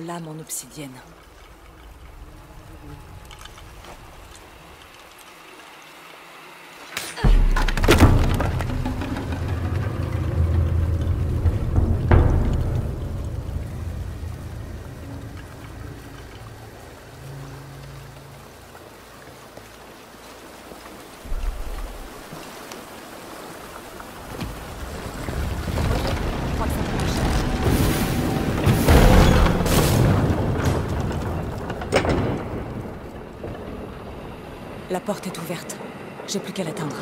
Lames en obsidienne. La porte est ouverte. J'ai plus qu'à l'atteindre.